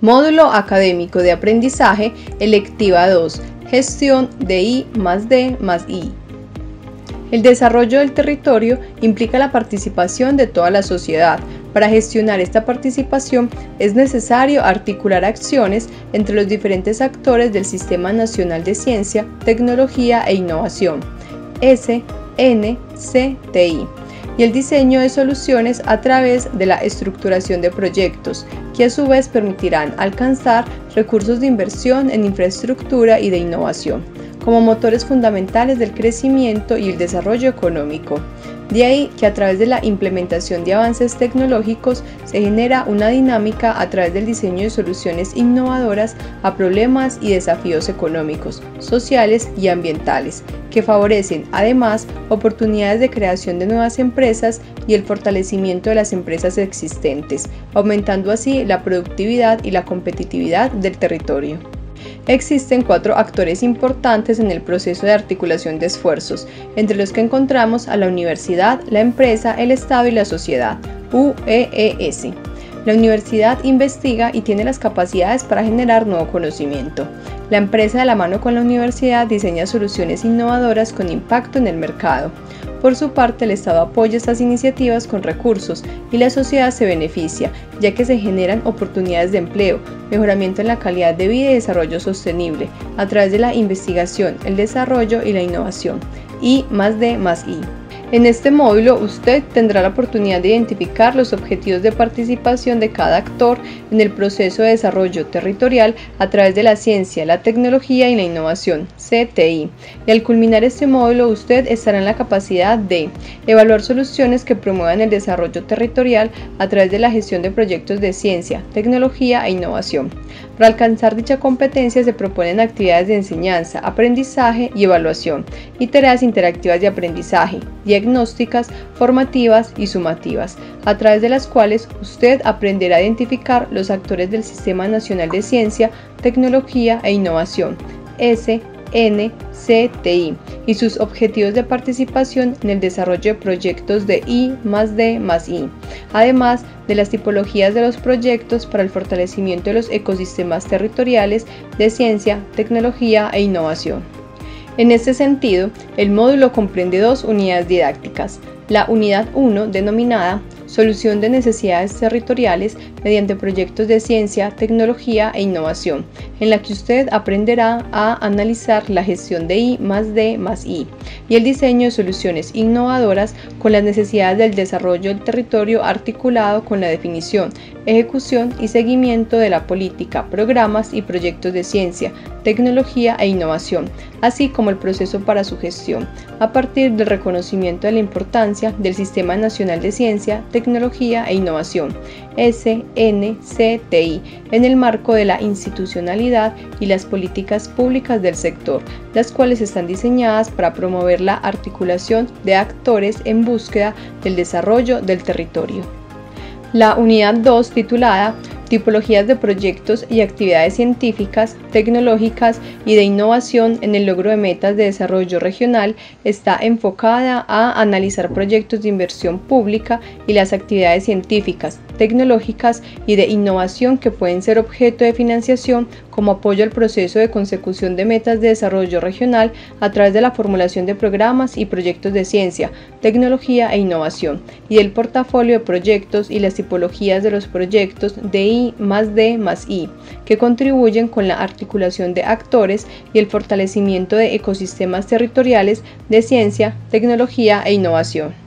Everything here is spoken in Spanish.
Módulo Académico de Aprendizaje, electiva 2, Gestión de I más D más I. El desarrollo del territorio implica la participación de toda la sociedad. Para gestionar esta participación es necesario articular acciones entre los diferentes actores del Sistema Nacional de Ciencia, Tecnología e Innovación, SNCTI y el diseño de soluciones a través de la estructuración de proyectos, que a su vez permitirán alcanzar recursos de inversión en infraestructura y de innovación, como motores fundamentales del crecimiento y el desarrollo económico. De ahí que a través de la implementación de avances tecnológicos se genera una dinámica a través del diseño de soluciones innovadoras a problemas y desafíos económicos, sociales y ambientales, que favorecen además oportunidades de creación de nuevas empresas y el fortalecimiento de las empresas existentes, aumentando así la productividad y la competitividad del territorio. Existen cuatro actores importantes en el proceso de articulación de esfuerzos, entre los que encontramos a la universidad, la empresa, el Estado y la sociedad, UEES. La universidad investiga y tiene las capacidades para generar nuevo conocimiento. La empresa de la mano con la universidad diseña soluciones innovadoras con impacto en el mercado. Por su parte, el Estado apoya estas iniciativas con recursos y la sociedad se beneficia, ya que se generan oportunidades de empleo, mejoramiento en la calidad de vida y desarrollo sostenible a través de la investigación, el desarrollo y la innovación. I más D más I. En este módulo usted tendrá la oportunidad de identificar los objetivos de participación de cada actor en el proceso de desarrollo territorial a través de la ciencia, la tecnología y la innovación, CTI. Y al culminar este módulo usted estará en la capacidad de evaluar soluciones que promuevan el desarrollo territorial a través de la gestión de proyectos de ciencia, tecnología e innovación. Para alcanzar dicha competencia se proponen actividades de enseñanza, aprendizaje y evaluación y tareas interactivas de aprendizaje, diagnósticas, formativas y sumativas, a través de las cuales usted aprenderá a identificar los actores del Sistema Nacional de Ciencia, Tecnología e Innovación, SNCTI, y sus objetivos de participación en el desarrollo de proyectos de I más D I, además de las tipologías de los proyectos para el fortalecimiento de los ecosistemas territoriales de ciencia, tecnología e innovación. En este sentido, el módulo comprende dos unidades didácticas. La unidad 1, denominada Solución de necesidades territoriales mediante proyectos de ciencia, tecnología e innovación, en la que usted aprenderá a analizar la gestión de I más D más I y el diseño de soluciones innovadoras con las necesidades del desarrollo del territorio articulado con la definición, ejecución y seguimiento de la política, programas y proyectos de ciencia, tecnología e innovación, así como el proceso para su gestión, a partir del reconocimiento de la importancia del Sistema Nacional de Ciencia, Tecnología e Innovación, SNCTI, en el marco de la institucionalidad y las políticas públicas del sector, las cuales están diseñadas para promover la articulación de actores en búsqueda del desarrollo del territorio. La unidad 2, titulada tipologías de proyectos y actividades científicas, tecnológicas y de innovación en el logro de metas de desarrollo regional está enfocada a analizar proyectos de inversión pública y las actividades científicas, tecnológicas y de innovación que pueden ser objeto de financiación como apoyo al proceso de consecución de metas de desarrollo regional a través de la formulación de programas y proyectos de ciencia, tecnología e innovación, y el portafolio de proyectos y las tipologías de los proyectos de I más D más I, que contribuyen con la articulación de actores y el fortalecimiento de ecosistemas territoriales de ciencia, tecnología e innovación.